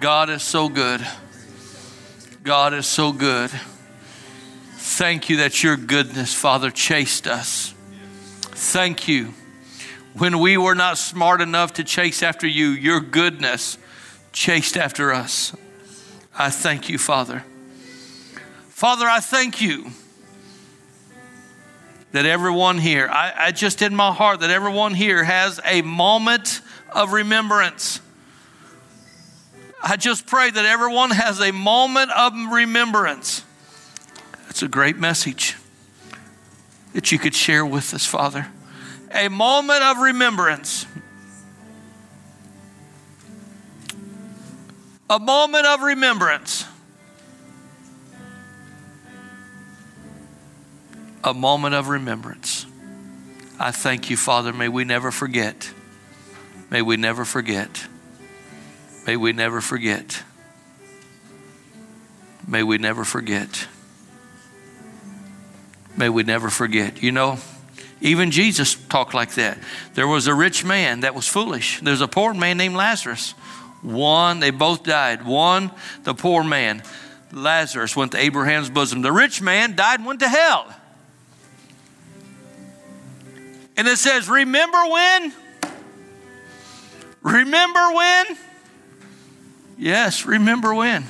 God is so good. God is so good. Thank you that your goodness, Father, chased us. Thank you. When we were not smart enough to chase after you, your goodness chased after us. I thank you, Father. Father, I thank you that everyone here, I, I, just in my heart, that everyone here has a moment of remembrance. I just pray that everyone has a moment of remembrance. That's a great message that you could share with us, Father. A moment of remembrance. A moment of remembrance. a moment of remembrance. I thank you, Father. May we never forget. May we never forget. May we never forget. May we never forget. May we never forget. You know, even Jesus talked like that. There was a rich man that was foolish. There's a poor man named Lazarus. One, they both died. One, the poor man, Lazarus, went to Abraham's bosom. The rich man died and went to hell. And it says, Remember when? Remember when? Yes, remember when.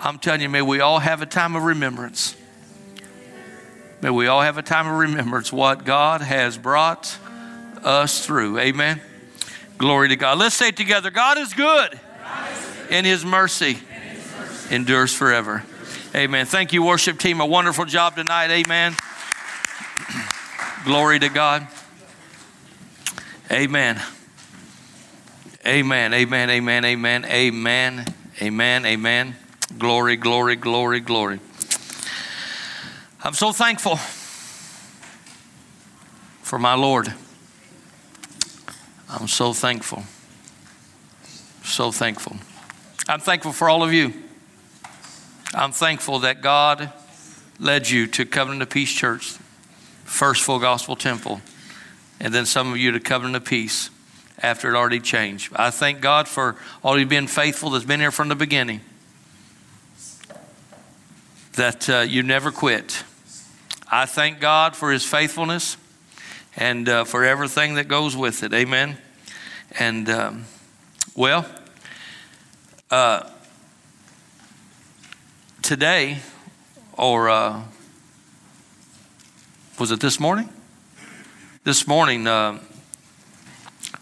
I'm telling you, may we all have a time of remembrance. May we all have a time of remembrance what God has brought us through. Amen. Glory to God. Let's say it together God is good, and His mercy, endures forever. Amen. Thank you, worship team. A wonderful job tonight. Amen. Glory to God. Amen. Amen. Amen. Amen. Amen. Amen. Amen. Amen. Glory, glory, glory, glory. I'm so thankful for my Lord. I'm so thankful. So thankful. I'm thankful for all of you. I'm thankful that God led you to Covenant of Peace Church, First Full Gospel Temple and then some of you to covenant of peace after it already changed. I thank God for all you've been faithful that's been here from the beginning. That uh, you never quit. I thank God for his faithfulness and uh, for everything that goes with it. Amen. And, um, well, uh, today, or uh, was it this morning? This morning, uh,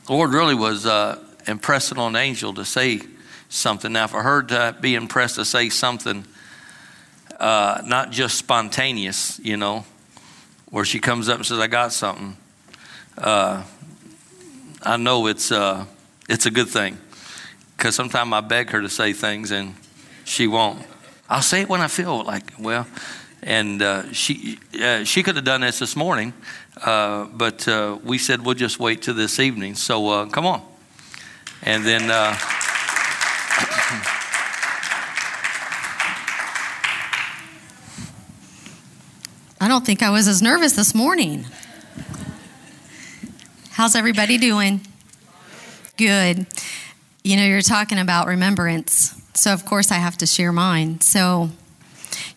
the Lord really was uh, impressing on Angel to say something. Now, for her to be impressed to say something, uh, not just spontaneous, you know, where she comes up and says, I got something, uh, I know it's, uh, it's a good thing. Because sometimes I beg her to say things and she won't. I'll say it when I feel like, well, and uh, she, uh, she could have done this this morning, uh, but uh, we said we'll just wait till this evening. So uh, come on. And then. Uh, I don't think I was as nervous this morning. How's everybody doing? Good. You know, you're talking about remembrance. So, of course, I have to share mine. So,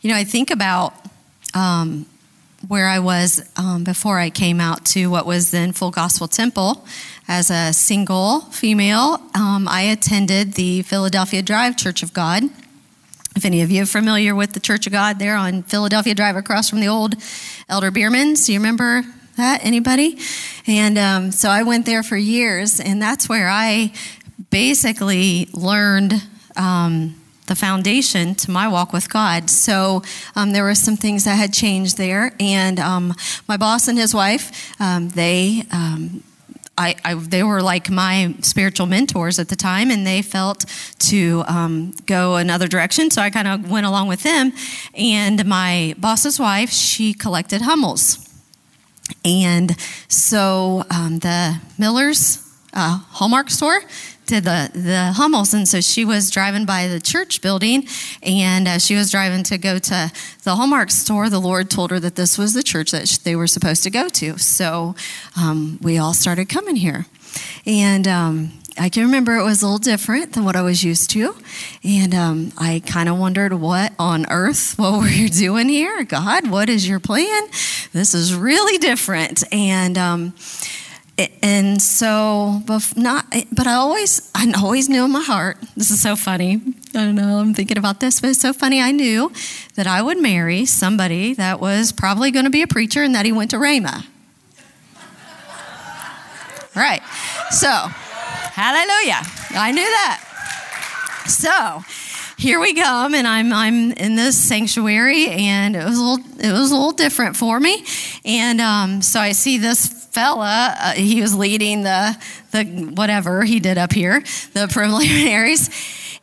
you know, I think about um, where I was um, before I came out to what was then Full Gospel Temple. As a single female, um, I attended the Philadelphia Drive Church of God. If any of you are familiar with the Church of God there on Philadelphia Drive across from the old Elder Beerman's, do you remember that? Anybody? And um, so I went there for years, and that's where I basically learned um, the foundation to my walk with God. So um, there were some things that had changed there, and um, my boss and his wife, um, they. Um, I, I, they were like my spiritual mentors at the time, and they felt to um, go another direction. So I kind of went along with them. And my boss's wife, she collected Hummels. And so um, the Miller's uh, Hallmark store, the, the Hummels. And so she was driving by the church building and uh, she was driving to go to the Hallmark store. The Lord told her that this was the church that they were supposed to go to. So um, we all started coming here. And um, I can remember it was a little different than what I was used to. And um, I kind of wondered, what on earth, what were you doing here? God, what is your plan? This is really different. And, um, and so, but not, but I always, I always knew in my heart. This is so funny. I don't know. I'm thinking about this, but it's so funny. I knew that I would marry somebody that was probably going to be a preacher, and that he went to Rhema. right. So, hallelujah. I knew that. So, here we come, and I'm I'm in this sanctuary, and it was a little it was a little different for me, and um, so I see this fella, uh, he was leading the, the whatever he did up here, the preliminaries.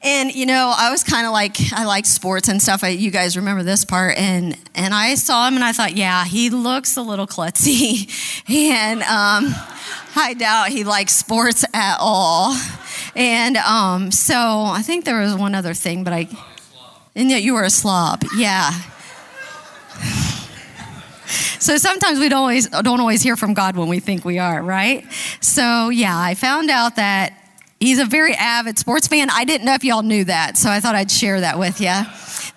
And you know, I was kind of like I like sports and stuff. I, you guys remember this part, and and I saw him and I thought, yeah, he looks a little klutzy, and um, I doubt he likes sports at all. And um, so I think there was one other thing, but I, and yet you were a slob, yeah. So sometimes we don't always don't always hear from God when we think we are, right? So yeah, I found out that he's a very avid sports fan. I didn't know if y'all knew that, so I thought I'd share that with you.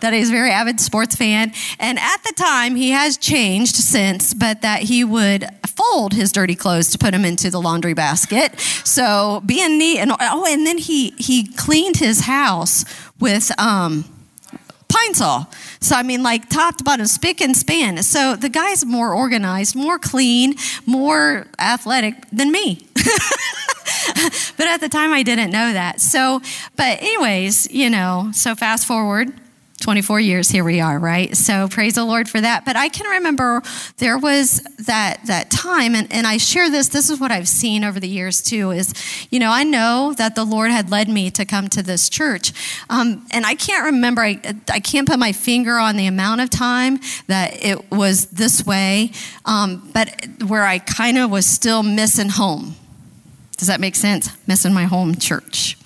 That he's a very avid sports fan, and at the time he has changed since, but that he would fold his dirty clothes to put them into the laundry basket. So being neat, and oh, and then he he cleaned his house with um Pine-Sol. So, I mean, like top to bottom, spick and span. So the guy's more organized, more clean, more athletic than me. but at the time, I didn't know that. So, but, anyways, you know, so fast forward 24 years here we are right? So praise the lord for that. But i can remember there was that that time and, and i share this this is what i've seen over the years too is you know i know that the lord had led me to come to this church. Um, and i can't remember I, I can't put my finger on the amount of time that it was this way um, but where i kind of was still missing home. Does that make sense? Missing my home church.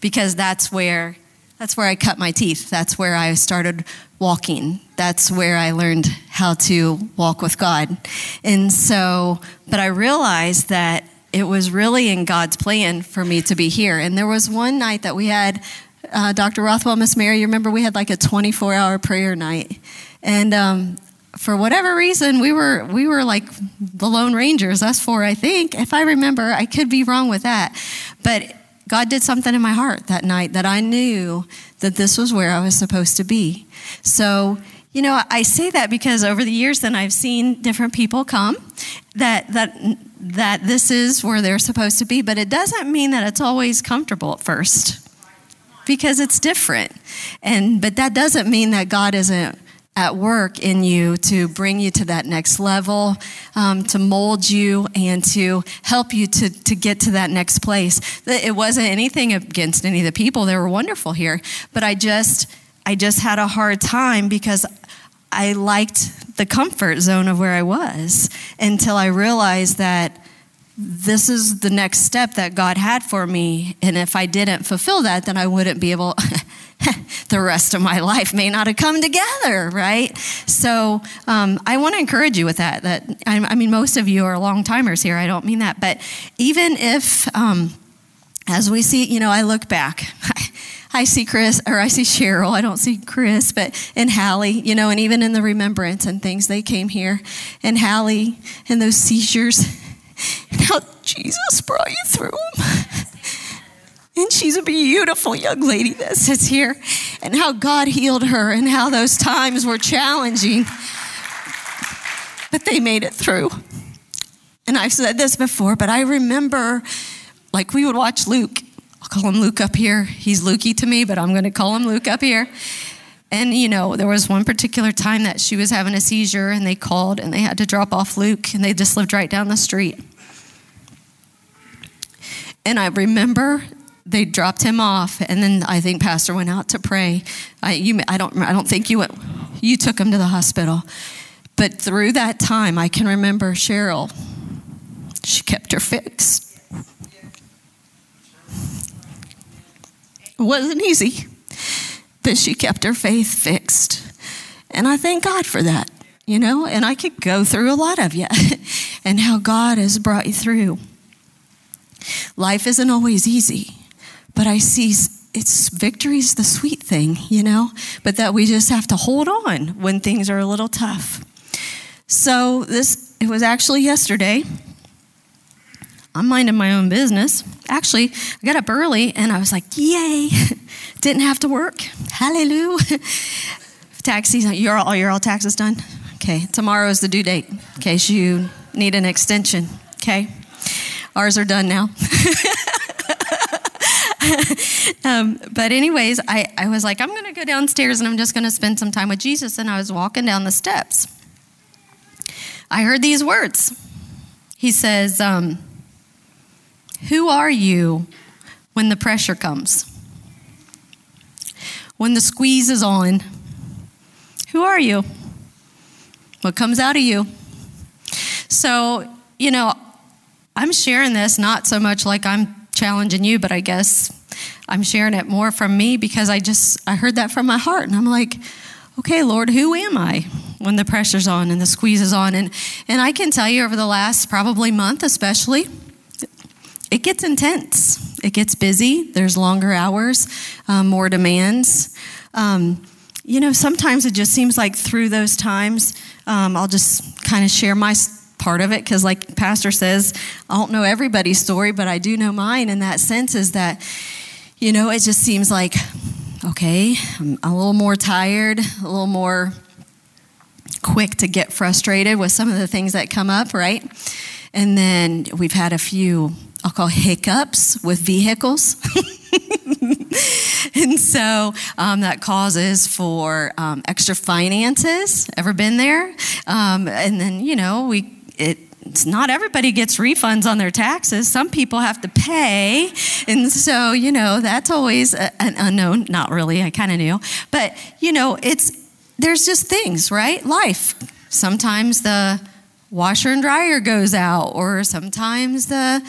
Because that's where that's where I cut my teeth. That's where I started walking. That's where I learned how to walk with God. And so, but I realized that it was really in God's plan for me to be here. And there was one night that we had uh, Dr. Rothwell, Miss Mary, you remember we had like a 24 hour prayer night. And um, for whatever reason, we were we were like the Lone Rangers, us four, I think. If I remember, I could be wrong with that, but God did something in my heart that night that I knew that this was where I was supposed to be. So, you know, I say that because over the years, then I've seen different people come that that that this is where they're supposed to be, but it doesn't mean that it's always comfortable at first because it's different. And but that doesn't mean that God isn't at work in you to bring you to that next level, um, to mold you, and to help you to, to get to that next place. It wasn't anything against any of the people; they were wonderful here. But I just, I just had a hard time because I liked the comfort zone of where I was until I realized that this is the next step that God had for me. And if I didn't fulfill that, then I wouldn't be able, the rest of my life may not have come together, right? So um, I want to encourage you with that. That I, I, mean, most of you are long timers here. I don't mean that, but even if, um, as we see, you know, I look back. I see Chris, or I see Cheryl. I don't see Chris, but and Hallie, you know, and even in the remembrance and things, they came here, and Hallie and those seizures, and how Jesus brought you through them. And she's a beautiful young lady that sits here, and how God healed her, and how those times were challenging. But they made it through. And I've said this before, but I remember like we would watch Luke. I'll call him Luke up here. He's Lukey to me, but I'm going to call him Luke up here. And, you know, there was one particular time that she was having a seizure, and they called and they had to drop off Luke, and they just lived right down the street. And I remember they dropped him off, and then I think Pastor went out to pray. I, you, I don't, I don't think you went, you took him to the hospital. But through that time, I can remember Cheryl. She kept her fixed. It wasn't easy, but she kept her faith fixed. And I thank God for that, you know, and I could go through a lot of you and how God has brought you through. life isn't always easy, but I see it's victory's the sweet thing, you know, but that we just have to hold on when things are a little tough. So this it was actually yesterday. I'm minding my own business. Actually, I got up early and I was like, "Yay! Didn't have to work. Hallelujah!" Taxis, you're all your all taxes done. Okay, tomorrow is the due date in case you need an extension. Okay, ours are done now. um, but anyways, I, I was like, I'm going to go downstairs and I'm just going to spend some time with Jesus. And I was walking down the steps. I heard these words. He says, um, Who are you when the pressure comes? When the squeeze is on? Who are you? What comes out of you? So, you know, I'm sharing this not so much like I'm challenging you, but I guess I'm sharing it more from me because I just I heard that from my heart and I'm like, okay, Lord, who am I when the pressure's on and the squeeze is on? And and I can tell you over the last probably month especially, it gets intense. It gets busy. There's longer hours, um, more demands. Um, you know, sometimes it just seems like through those times, um, I'll just kind of share my part of it because, like Pastor says, I don't know everybody's story, but I do know mine. In that sense, is that you know, it just seems like okay, I'm a little more tired, a little more quick to get frustrated with some of the things that come up, right? And then we've had a few, I'll call hiccups with vehicles. and so um, that causes for um, extra finances. Ever been there? Um, and then, you know, we, it, it's not everybody gets refunds on their taxes. Some people have to pay. And so, you know, that's always a, an unknown. Not really, I kind of knew. But, you know, it's, there's just things, right? Life. Sometimes the washer and dryer goes out, or sometimes the,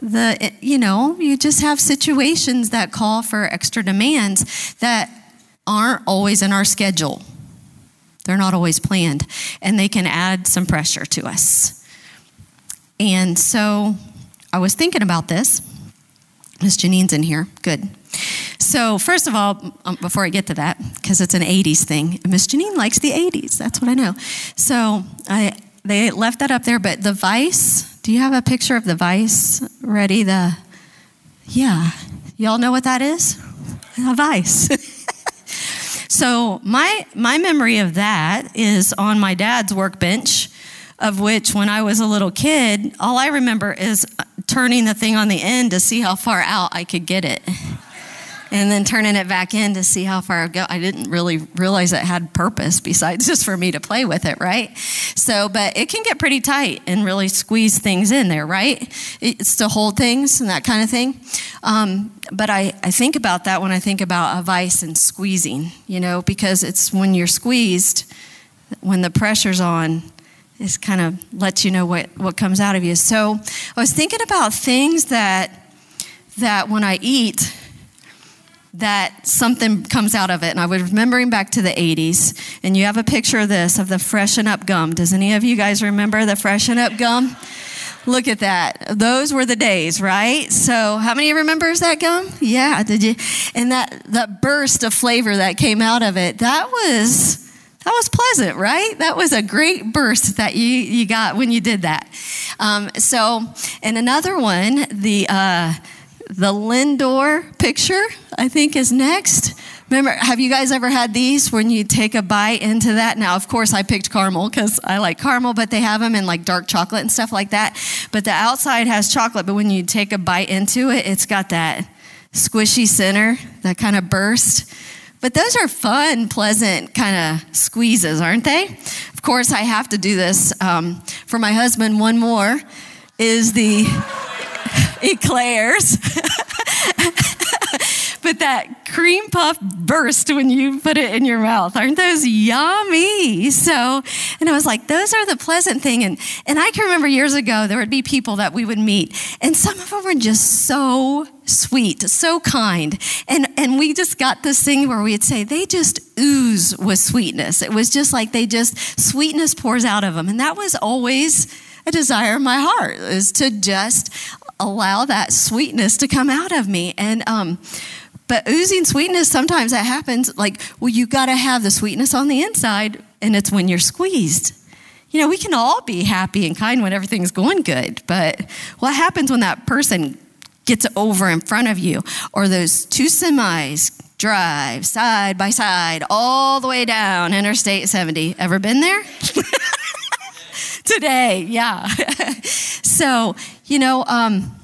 the you know you just have situations that call for extra demands that aren't always in our schedule they're not always planned and they can add some pressure to us and so i was thinking about this miss janine's in here good so first of all um, before i get to that because it's an 80s thing miss janine likes the 80s that's what i know so i they left that up there but the vice do you have a picture of the vice ready? The yeah, y'all know what that is? A vice. so my my memory of that is on my dad's workbench, of which when I was a little kid, all I remember is uh, turning the thing on the end to see how far out I could get it and then turning it back in to see how far I go. I didn't really realize it had purpose besides just for me to play with it, right? So, but it can get pretty tight and really squeeze things in there, right? It's to hold things and that kind of thing. Um, but I, I think about that when I think about a vice and squeezing, you know, because it's when you're squeezed, when the pressure's on, it kind of lets you know what, what comes out of you. So I was thinking about things that that when I eat, that something comes out of it. And I was remembering back to the 80s, and you have a picture of this of the freshen up gum. Does any of you guys remember the freshen up gum? Look at that. Those were the days, right? So, how many remembers that gum? Yeah, did you? And that that burst of flavor that came out of it, that was that was pleasant, right? That was a great burst that you, you got when you did that. Um, so, and another one, the uh, the Lindor picture, I think, is next. Remember, have you guys ever had these when you take a bite into that? Now, of course, I picked caramel because I like caramel, but they have them in like dark chocolate and stuff like that. But the outside has chocolate, but when you take a bite into it, it's got that squishy center, that kind of burst. But those are fun, pleasant kind of squeezes, aren't they? Of course, I have to do this um, for my husband. One more is the eclairs. but that cream puff burst when you put it in your mouth. Aren't those yummy? So, and I was like, those are the pleasant thing. And, and I can remember years ago, there would be people that we would meet, and some of them were just so sweet, so kind. And, and we just got this thing where we'd say, they just ooze with sweetness. It was just like they just, sweetness pours out of them. And that was always a desire in my heart is to just allow that sweetness to come out of me. And, um, but oozing sweetness, sometimes that happens like, well, you got to have the sweetness on the inside, and it's when you're squeezed. You know, we can all be happy and kind when everything's going good, but what happens when that person gets over in front of you, or those two semis drive side by side all the way down Interstate 70? Ever been there? Today, yeah. so, you know, um,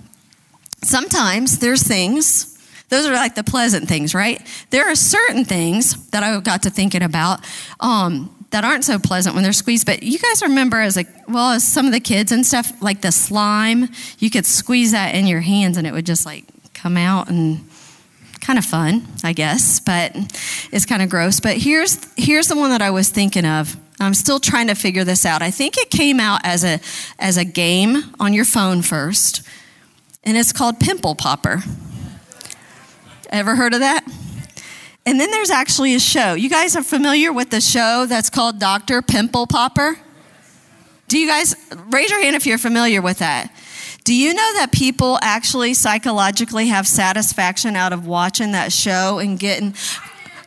sometimes there's things those are like the pleasant things, right? There are certain things that I got to thinking about um, that aren't so pleasant when they're squeezed. But you guys remember, as a well as some of the kids and stuff, like the slime, you could squeeze that in your hands and it would just like come out and kind of fun, I guess. But it's kind of gross. But here's here's the one that I was thinking of. I'm still trying to figure this out. I think it came out as a as a game on your phone first, and it's called Pimple Popper. Ever heard of that? And then there's actually a show. You guys are familiar with the show that's called Dr. Pimple Popper? Do you guys raise your hand if you're familiar with that? Do you know that people actually psychologically have satisfaction out of watching that show and getting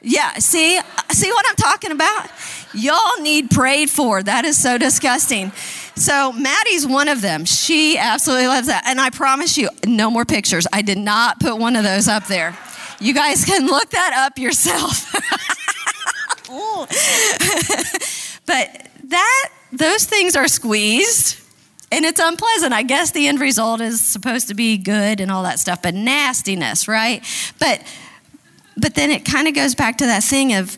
yeah, see see what I'm talking about? Y'all need prayed for. That is so disgusting. So Maddie's one of them. She absolutely loves that. And I promise you, no more pictures. I did not put one of those up there. You guys can look that up yourself. but that those things are squeezed and it's unpleasant. I guess the end result is supposed to be good and all that stuff, but nastiness, right? But but then it kind of goes back to that thing of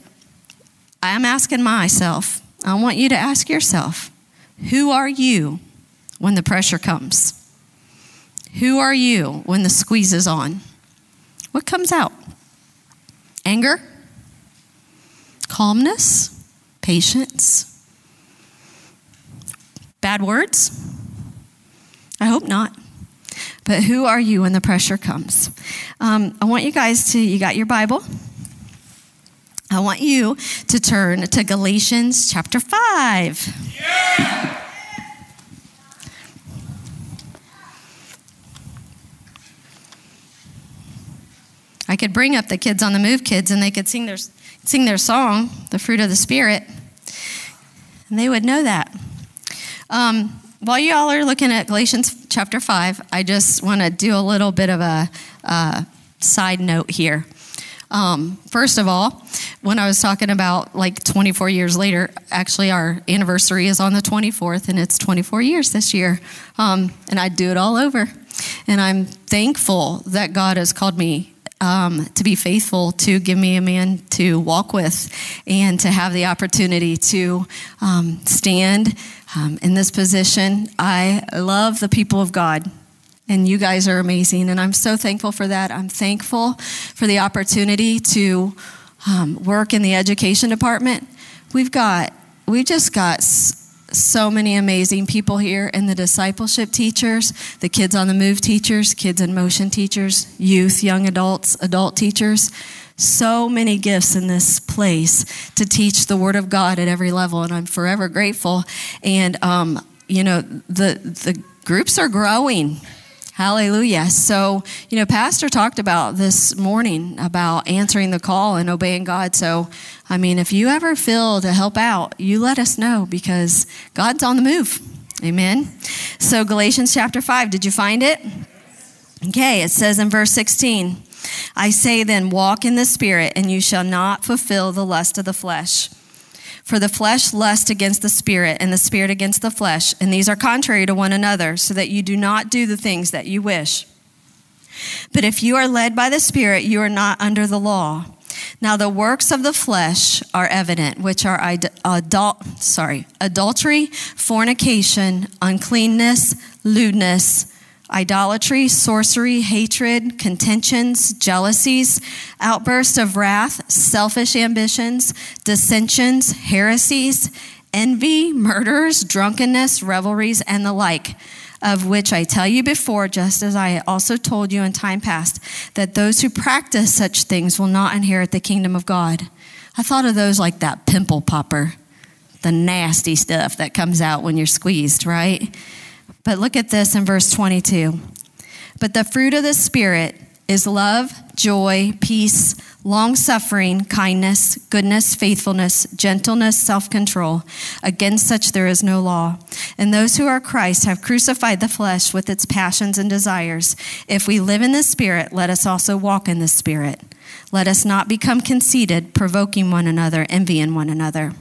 I'm asking myself, I want you to ask yourself, who are you when the pressure comes? Who are you when the squeeze is on? What comes out? Anger? Calmness? Patience? Bad words? I hope not. But who are you when the pressure comes? Um, I want you guys to, you got your Bible? I want you to turn to Galatians chapter 5. Yeah! I could bring up the kids on the move kids and they could sing their, sing their song, The Fruit of the Spirit, and they would know that. Um, while y'all are looking at Galatians chapter 5, I just want to do a little bit of a, a side note here. Um, first of all, when I was talking about like 24 years later, actually our anniversary is on the 24th, and it's 24 years this year. Um, and I'd do it all over. And I'm thankful that God has called me um, to be faithful to give me a man to walk with and to have the opportunity to um, stand um, in this position. I love the people of God. And you guys are amazing. And I'm so thankful for that. I'm thankful for the opportunity to um, work in the education department. We've got, we've just got so many amazing people here and the discipleship teachers, the kids on the move teachers, kids in motion teachers, youth, young adults, adult teachers. So many gifts in this place to teach the Word of God at every level, and I'm forever grateful. And, um, you know, the, the groups are growing. Hallelujah. So, you know, Pastor talked about this morning about answering the call and obeying God. So, I mean, if you ever feel to help out, you let us know because God's on the move. Amen. So, Galatians chapter 5, did you find it? Okay, it says in verse 16, I say then, walk in the Spirit, and you shall not fulfill the lust of the flesh. For the flesh lusts against the spirit, and the spirit against the flesh, and these are contrary to one another, so that you do not do the things that you wish. But if you are led by the Spirit, you are not under the law. Now the works of the flesh are evident, which are adul- sorry, adultery, fornication, uncleanness, lewdness, idolatry, sorcery, hatred, contentions, jealousies, outbursts of wrath, selfish ambitions, dissensions, heresies, envy, murders, drunkenness, revelries, and the like, of which I tell you before, just as I also told you in time past, that those who practice such things will not inherit the kingdom of God. I thought of those like that pimple popper, the nasty stuff that comes out when you're squeezed, right? But look at this in verse 22. But the fruit of the Spirit is love, joy, peace, long suffering, kindness, goodness, faithfulness, gentleness, self control. Against such there is no law. And those who are Christ have crucified the flesh with its passions and desires. If we live in the Spirit, let us also walk in the Spirit. Let us not become conceited, provoking one another, envying one another.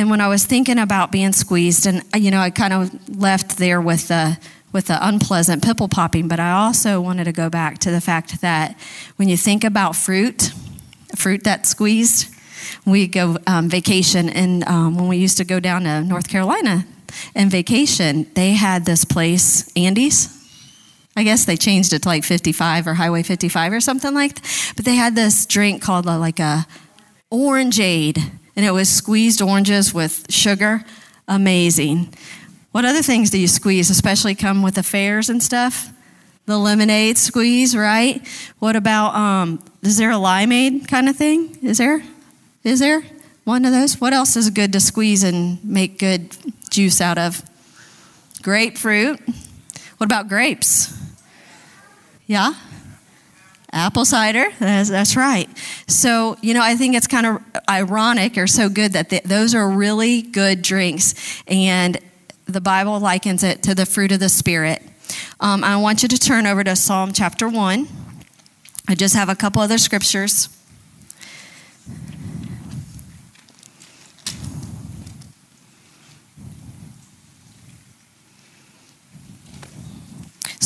And when I was thinking about being squeezed, and you know, I kind of left there with the with the unpleasant pimple popping, but I also wanted to go back to the fact that when you think about fruit, fruit that's squeezed, we go um, vacation, and um, when we used to go down to North Carolina and vacation, they had this place, Andy's. I guess they changed it to like 55 or Highway 55 or something like that. But they had this drink called a, uh, like a orangeade, and it was squeezed oranges with sugar. Amazing. What other things do you squeeze, especially come with affairs and stuff? The lemonade squeeze, right? What about, um, is there a limeade kind of thing? Is there? Is there one of those? What else is good to squeeze and make good juice out of? Grapefruit. What about grapes? Yeah? Apple cider, that's, that's, right. So, you know, I think it's kind of ironic or so good that the, those are really good drinks. And the Bible likens it to the fruit of the Spirit. Um, I want you to turn over to Psalm chapter 1. I just have a couple other scriptures.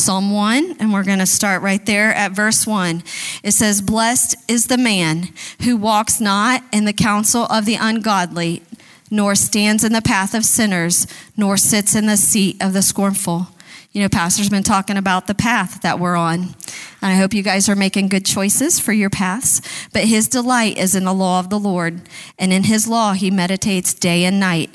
Psalm 1, and we're going to start right there at verse 1. It says, Blessed is the man who walks not in the counsel of the ungodly, nor stands in the path of sinners, nor sits in the seat of the scornful. You know, Pastor's been talking about the path that we're on. And I hope you guys are making good choices for your paths. But his delight is in the law of the Lord, and in his law he meditates day and night.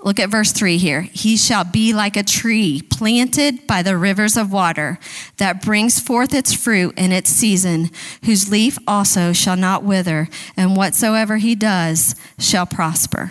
Look at verse 3 here. He shall be like a tree planted by the rivers of water that brings forth its fruit in its season, whose leaf also shall not wither, and whatsoever he does shall prosper.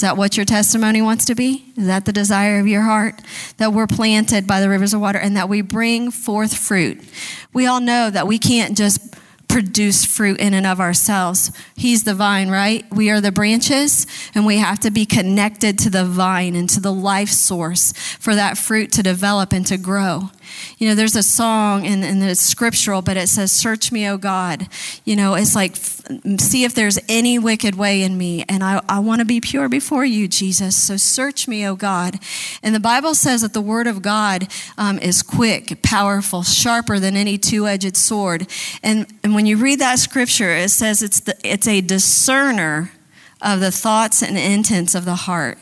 Is that what your testimony wants to be? Is that the desire of your heart? That we're planted by the rivers of water and that we bring forth fruit. We all know that we can't just produce fruit in and of ourselves. He's the vine, right? We are the branches, and we have to be connected to the vine and to the life source for that fruit to develop and to grow. You know, there's a song and, and it's scriptural, but it says, Search me, O God. You know, it's like, see if there's any wicked way in me. And I, I want to be pure before you, Jesus. So search me, O God. And the Bible says that the word of God um, is quick, powerful, sharper than any two edged sword. And, and when you read that scripture, it says it's, the, it's a discerner of the thoughts and intents of the heart.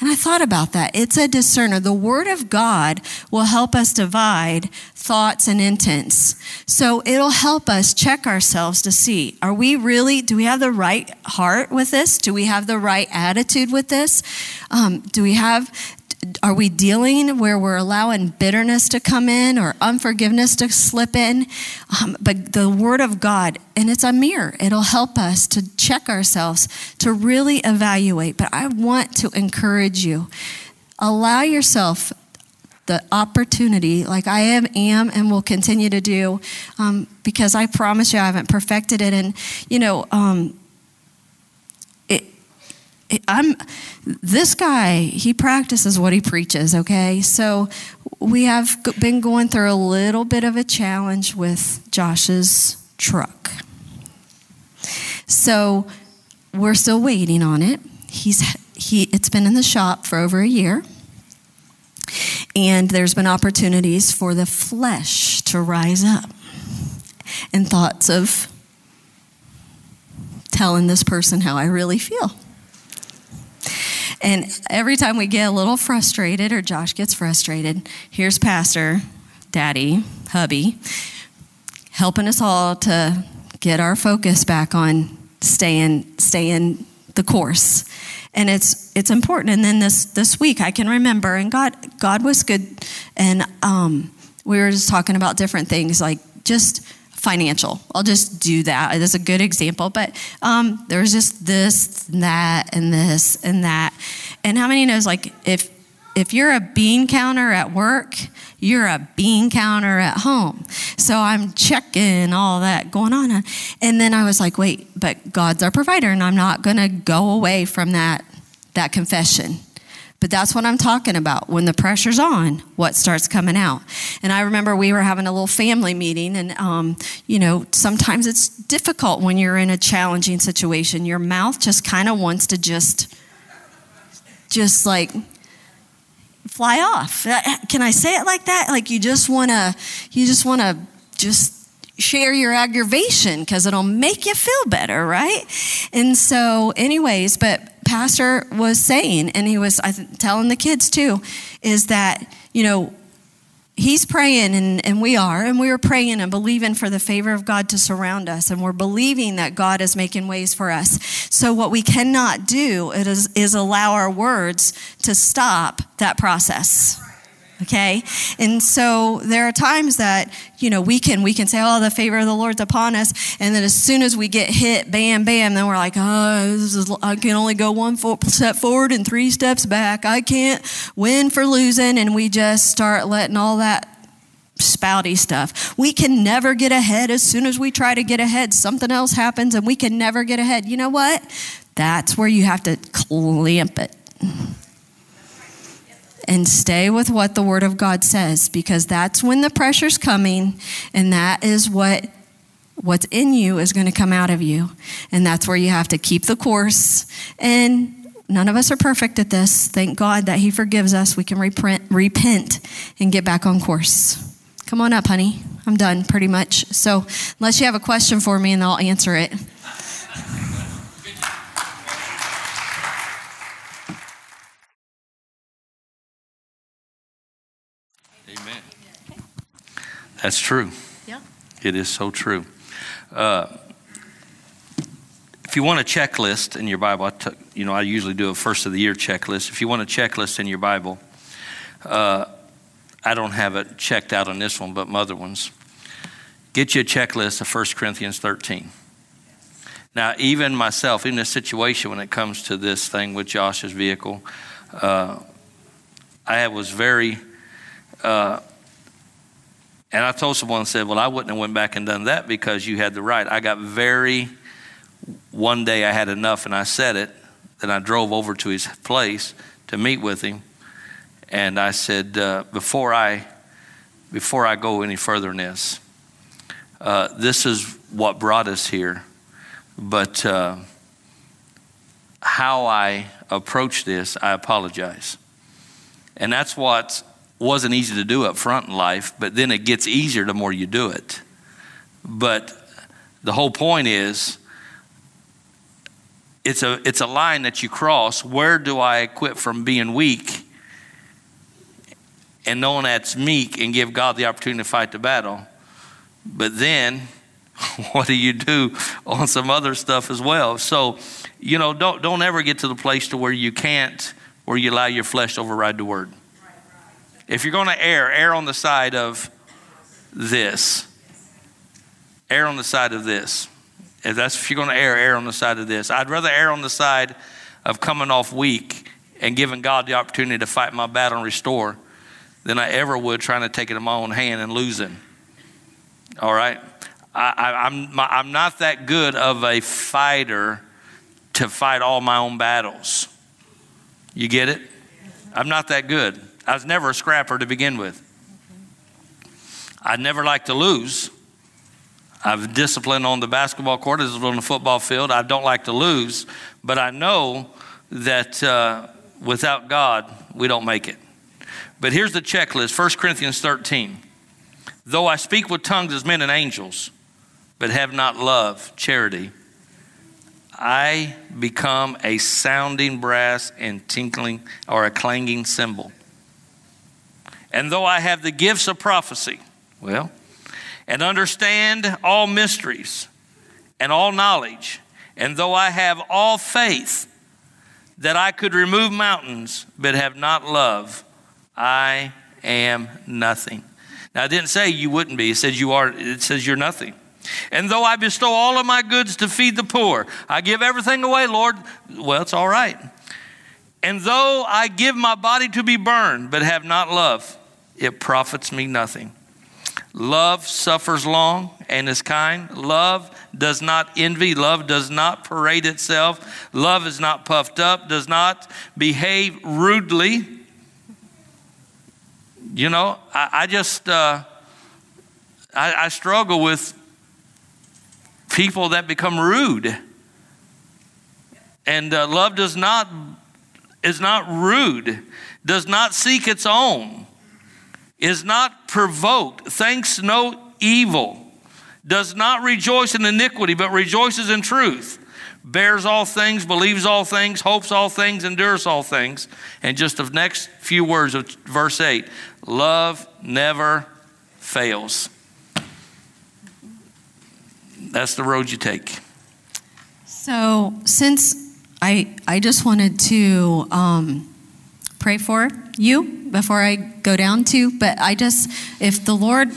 And I thought about that. It's a discerner. The Word of God will help us divide thoughts and intents. So it'll help us check ourselves to see are we really, do we have the right heart with this? Do we have the right attitude with this? Um, do we have are we dealing where we're allowing bitterness to come in or unforgiveness to slip in? Um, but the Word of God, and it's a mirror, it'll help us to check ourselves, to really evaluate. But I want to encourage you allow yourself the opportunity, like I am, am, and will continue to do, um, because I promise you I haven't perfected it. And, you know, um, I'm this guy, he practices what he preaches, okay? So we have been going through a little bit of a challenge with Josh's truck. So we're still waiting on it. He's he it's been in the shop for over a year. And there's been opportunities for the flesh to rise up and thoughts of telling this person how I really feel. And every time we get a little frustrated or Josh gets frustrated, here's Pastor, Daddy, hubby, helping us all to get our focus back on staying, staying the course. And it's it's important. And then this this week I can remember, and God God was good, and um, we were just talking about different things like just financial. I'll just do that as a good example. But um, there was just this, and that, and this, and that. And how many knows, like, if if you're a bean counter at work, you're a bean counter at home. So I'm checking all that going on. And then I was like, wait, but God's our provider, and I'm not to go away from that, that confession. But that's what I'm talking about. When the pressure's on, what starts coming out? And I remember we were having a little family meeting, and um, you know, sometimes it's difficult when you're in a challenging situation. Your mouth just kind of wants to just, just like fly off. Uh, can I say it like that? Like you just want to, you just want to just share your aggravation because it'll make you feel better, right? And so, anyways, but pastor was saying, and he was telling the kids too, is that, you know, he's praying and, and we are and we are praying and believing for the favor of god to surround us and we're believing that god is making ways for us. So what we cannot do is, is allow our words to stop that process okay and so there are times that you know we can we can say oh the favor of the lord's upon us and then as soon as we get hit bam bam then we're like oh this is i can only go one step forward and three steps back i can't win for losing and we just start letting all that spouty stuff. We can never get ahead. As soon as we try to get ahead, something else happens and we can never get ahead. You know what? That's where you have to clamp it and stay with what the Word of God says because that's when the pressure's coming and that is what what's in you is going to come out of you. And that's where you have to keep the course. And none of us are perfect at this. Thank God that He forgives us. We can repent, repent and get back on course. Come on up, honey. I'm done pretty much. So, unless you have a question for me, and I'll answer it. That's true. Yeah. It is so true. Uh, if you want a checklist in your Bible, I you know I usually do a first of the year checklist. If you want a checklist in your Bible, uh, I don't have it checked out on this one, but my other ones. Get you a checklist of 1 Corinthians 13. Now, even myself, in this situation when it comes to this thing with Josh's vehicle, uh, I was very uh, and I told someone and said, Well, I wouldn't have went back and done that because you had the right. I got very one day I had enough and I said it. Then I drove over to his place to meet with him. And I said, uh, before I before I go any further in this, uh, this is what brought us here. But uh, how I approach this, I apologize. And that's what wasn't easy to do up front in life, but then it gets easier the more you do it. But the whole point is it's a, it's a line that you cross. Where do I quit from being weak and knowing that's meek and give God the opportunity to fight the battle? But then, what do you do on some other stuff as well? So, you know, don't, don't ever get to the place to where you can't, where you allow your flesh to override the word. If you're going to err, err on the side of this. Err on the side of this. If that's if you're going to err, err on the side of this. I'd rather err on the side of coming off weak and giving God the opportunity to fight my battle and restore than I ever would trying to take it in my own hand and losing. All right? I, am I'm, I'm not that good of a fighter to fight all my own battles. You get it? I'm not that good. I was never a scrapper to begin with. I never like to lose. I've disciplined on the basketball court, as on the football field. I don't like to lose, but I know that uh, without God, we don't make it. But here's the checklist 1 Corinthians 13. Though I speak with tongues as men and angels, but have not love, charity, I become a sounding brass and tinkling or a clanging cymbal. And though I have the gifts of prophecy, well, and understand all mysteries and all knowledge, and though I have all faith that I could remove mountains but have not love, I am nothing. Now, I didn't say you wouldn't be. It says you are, it says you're nothing. And though I bestow all of my goods to feed the poor, I give everything away, Lord. Well, it's all right. And though I give my body to be burned, but have not love, it profits me nothing. Love suffers long and is kind. Love does not envy. Love does not parade itself. Love is not puffed up, does not behave rudely. You know, I, I just, uh, I, I struggle with people that become rude. And uh, love does not is not rude, does not seek its own, is not provoked, thinks no evil, does not rejoice in iniquity, but rejoices in truth, bears all things, believes all things, hopes all things, endures all things. And just the next few words of verse 8 love never fails. That's the road you take. So, since I, I just wanted to um, pray for you before I go down to, but I just, if the Lord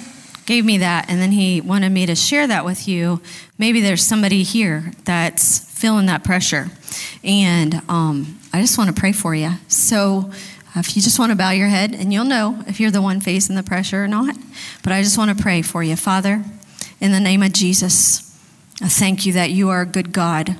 gave me that and then He wanted me to share that with you, maybe there's somebody here that's feeling that pressure. And um, I just want to pray for you. So, if you just want to bow your head, and you'll know if you're the one facing the pressure or not. But I just want to pray for you. Father, in the name of Jesus, I thank you that you are a good God.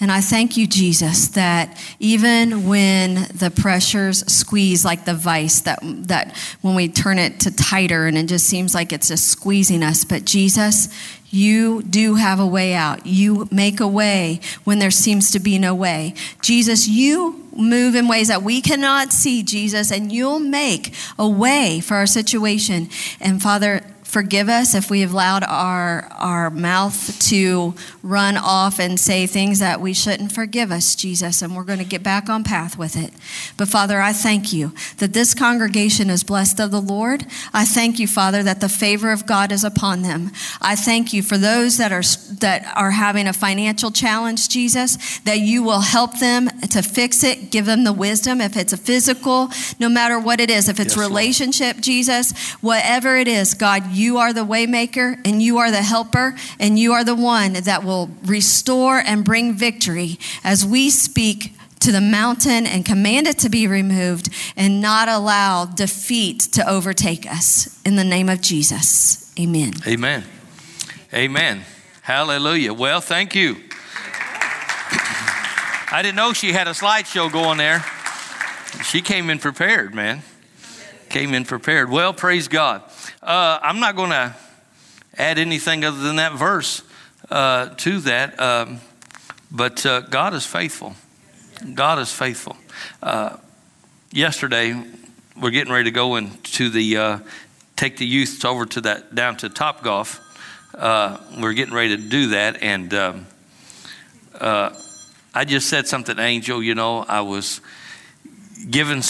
And I thank you, Jesus, that even when the pressures squeeze like the vice, that, that when we turn it to tighter and it just seems like it's just squeezing us, but Jesus, you do have a way out. You make a way when there seems to be no way. Jesus, you move in ways that we cannot see, Jesus, and you'll make a way for our situation. And Father, Forgive us if we have allowed our, our mouth to run off and say things that we shouldn't. Forgive us, Jesus, and we're going to get back on path with it. But Father, I thank you that this congregation is blessed of the Lord. I thank you, Father, that the favor of God is upon them. I thank you for those that are that are having a financial challenge, Jesus, that you will help them to fix it, give them the wisdom. If it's a physical, no matter what it is, if it's yes, relationship, Lord. Jesus, whatever it is, God, you you are the waymaker and you are the helper and you are the one that will restore and bring victory as we speak to the mountain and command it to be removed and not allow defeat to overtake us. In the name of Jesus. Amen. Amen. Amen. Hallelujah. Well, thank you. I didn't know she had a slideshow going there. She came in prepared, man. Came in prepared. Well, praise God. Uh, I'm not going to add anything other than that verse uh, to that, um, but uh, God is faithful. God is faithful. Uh, yesterday, we're getting ready to go into the uh, take the youth over to that down to Topgolf. Uh, we're getting ready to do that, and um, I just said something, Angel. You know, I was given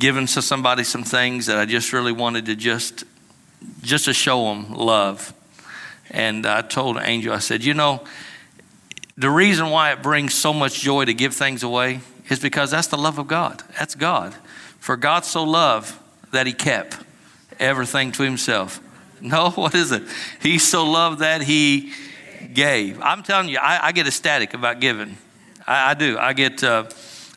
given to somebody some things that I just really wanted to just just to show them love. And I told Angel, I said, you know, the reason why it brings so much joy to give things away is because that's the love of God. That's God. For God so loved that he kept everything to himself. No, what is it? He so loved that he gave. I'm telling you, I, I get ecstatic about giving. I, I do. I get. Uh,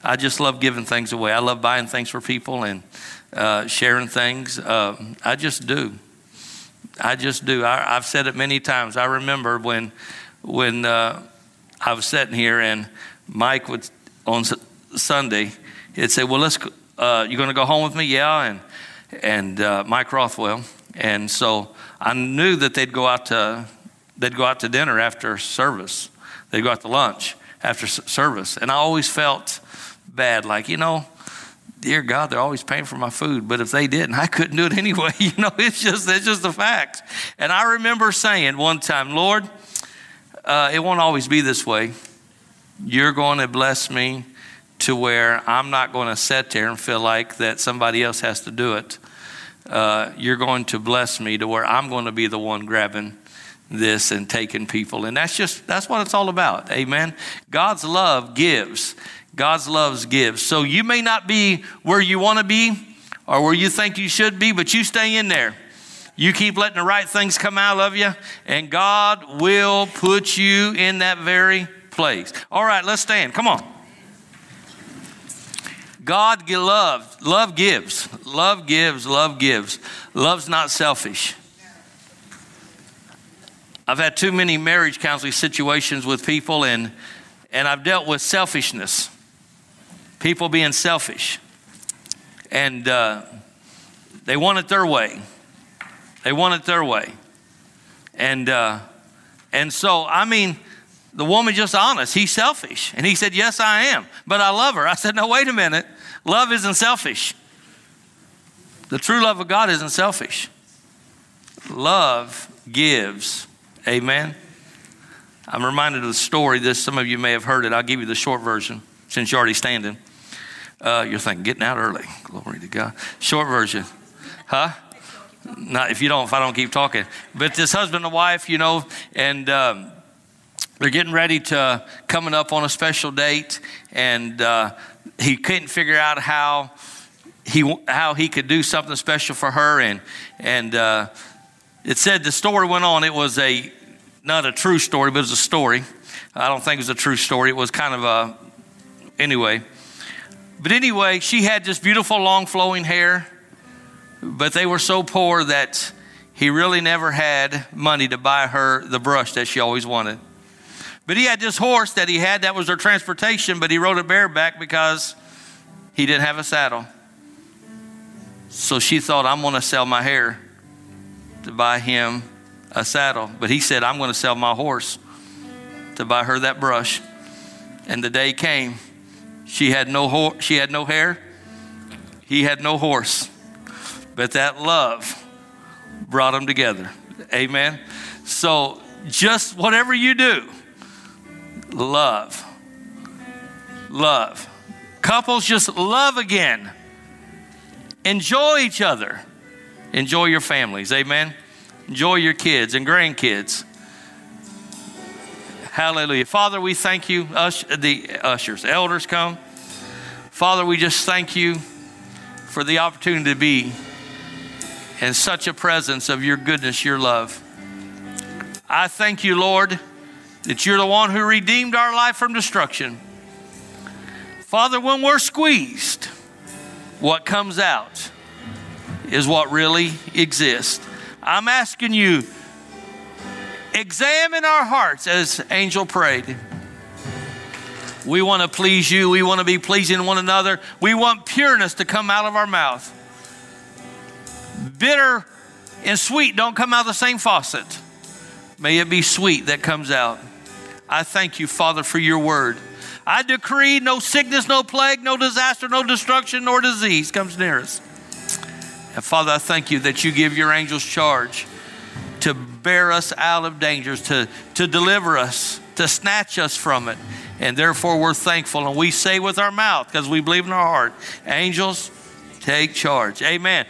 I just love giving things away. I love buying things for people and uh, sharing things. Uh, I just do. I just do. I, have said it many times. I remember when when uh, I was sitting here and Mike would on Sunday, he'd say, "Well, let's. Uh, you going to go home with me?" Yeah, and and uh, Mike Rothwell. And so I knew that they'd go out to they'd go out to dinner after service. They'd go out to lunch after service, and I always felt bad. Like, you know, dear God, they're always paying for my food, but if they didn't, I couldn't do it anyway. You know, it's just it's just a fact. And I remember saying one time, Lord, uh, it won't always be this way. You're going to bless me to where I'm not going to sit there and feel like that somebody else has to do it. Uh, you're going to bless me to where I'm going to be the one grabbing this and taking people. And that's just, that's what it's all about. Amen. God's love gives. God's love gives. So you may not be where you want to be or where you think you should be, but you stay in there. You keep letting the right things come out of you, and God will put you in that very place. All right, let's stand. Come on. God love. Love gives. Love gives. Love gives. Love's not selfish. I've had too many marriage counseling situations with people, and, and I've dealt with selfishness. People being selfish. And uh, they want it their way. They want it their way. And, uh, and so, I mean, the woman just honest. He's selfish. And he said, Yes, I am. But I love her. I said, No, wait a minute. Love isn't selfish. The true love of God isn't selfish. Love gives. Amen. I'm reminded of the story. This some of you may have heard it. I'll give you the short version since you're already standing. Uh, you're thinking, getting out early. Glory to God. Short version. Huh? Not if you don't, if I don't keep talking. But this husband and wife, you know, and um, they're getting ready to coming up on a special date, and uh, he couldn't figure out how he how he could do something special for her, and and uh, it said the story went on. It was a not a true story, but it was a story. I don't think it was a true story. It was kind of a anyway. But anyway, she had this beautiful long flowing hair, but they were so poor that he really never had money to buy her the brush that she always wanted. But he had this horse that he had that was their transportation, but he rode it bareback because he didn't have a saddle. So she thought, I'm going to sell my hair to buy him a saddle. But he said, I'm going to sell my horse to buy her that brush. And the day came. She had no ho- she had no hair. He had no horse. But that love brought them together. Amen. So just whatever you do, love. Love. Couples just love again. Enjoy each other. Enjoy your families. Amen. Enjoy your kids and grandkids. Hallelujah. Father, we thank you. Ush, the ushers, elders come. Father, we just thank you for the opportunity to be in such a presence of your goodness, your love. I thank you, Lord that you're the one who redeemed our life from destruction. Father, when we're squeezed, what comes out is what really exists. I'm asking you, examine our hearts as Angel prayed. We want to please you. We want to be pleasing one another. We want pureness to come out of our mouth. Bitter and sweet don't come out of the same faucet. May it be sweet that comes out. I thank you, Father, for your word. I decree no sickness, no plague, no disaster, no destruction, nor disease comes near us. And Father, I thank you that you give your angels charge to bear us out of dangers, to, to deliver us, to snatch us from it. And therefore, we're thankful. And we say with our mouth, because we believe in our heart, angels, take charge. Amen.